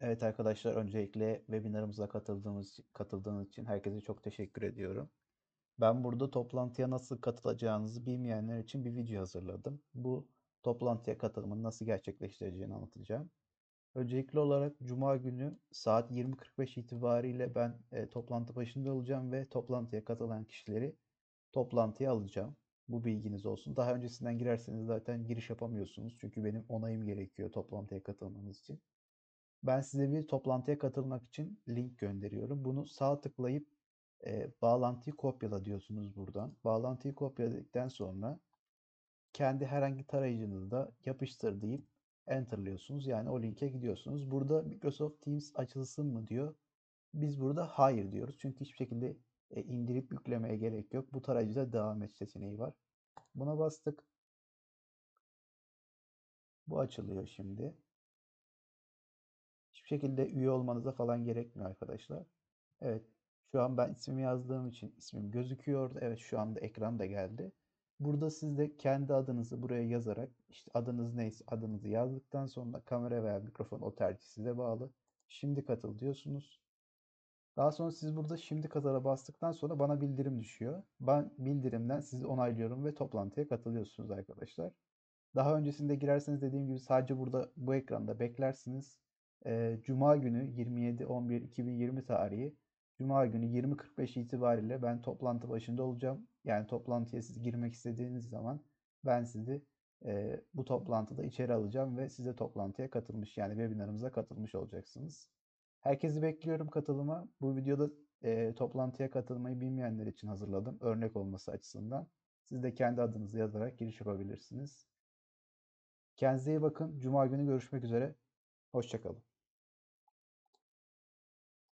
Evet arkadaşlar öncelikle webinarımıza katıldığımız katıldığınız için herkese çok teşekkür ediyorum. Ben burada toplantıya nasıl katılacağınızı bilmeyenler için bir video hazırladım. Bu toplantıya katılımını nasıl gerçekleştireceğini anlatacağım. Öncelikli olarak Cuma günü saat 20.45 itibariyle ben e, toplantı başında olacağım ve toplantıya katılan kişileri toplantıya alacağım. Bu bilginiz olsun. Daha öncesinden girerseniz zaten giriş yapamıyorsunuz. Çünkü benim onayım gerekiyor toplantıya katılmanız için. Ben size bir toplantıya katılmak için link gönderiyorum. Bunu sağ tıklayıp e, bağlantıyı kopyala diyorsunuz buradan. Bağlantıyı kopyaladıktan sonra kendi herhangi tarayıcınızda yapıştır deyip enterlıyorsunuz. Yani o linke gidiyorsunuz. Burada Microsoft Teams açılsın mı diyor. Biz burada hayır diyoruz. Çünkü hiçbir şekilde e, indirip yüklemeye gerek yok. Bu tarayıcıda devam et seçeneği var. Buna bastık. Bu açılıyor şimdi. Şekilde üye olmanıza falan gerekmiyor arkadaşlar. Evet. Şu an ben ismimi yazdığım için ismim gözüküyor. Evet şu anda ekran da geldi. Burada siz de kendi adınızı buraya yazarak işte adınız neyse adınızı yazdıktan sonra kamera veya mikrofon o tercih size bağlı. Şimdi katıl diyorsunuz. Daha sonra siz burada şimdi katıla bastıktan sonra bana bildirim düşüyor. Ben bildirimden sizi onaylıyorum ve toplantıya katılıyorsunuz arkadaşlar. Daha öncesinde girerseniz dediğim gibi sadece burada bu ekranda beklersiniz. Ee, Cuma günü 27-11-2020 tarihi Cuma günü 20.45 itibariyle ben toplantı başında olacağım. Yani toplantıya siz girmek istediğiniz zaman ben sizi e, bu toplantıda içeri alacağım ve size toplantıya katılmış yani webinarımıza katılmış olacaksınız. Herkesi bekliyorum katılıma. Bu videoda e, toplantıya katılmayı bilmeyenler için hazırladım. Örnek olması açısından. Siz de kendi adınızı yazarak giriş yapabilirsiniz. Kendinize iyi bakın. Cuma günü görüşmek üzere. Hoşçakalın.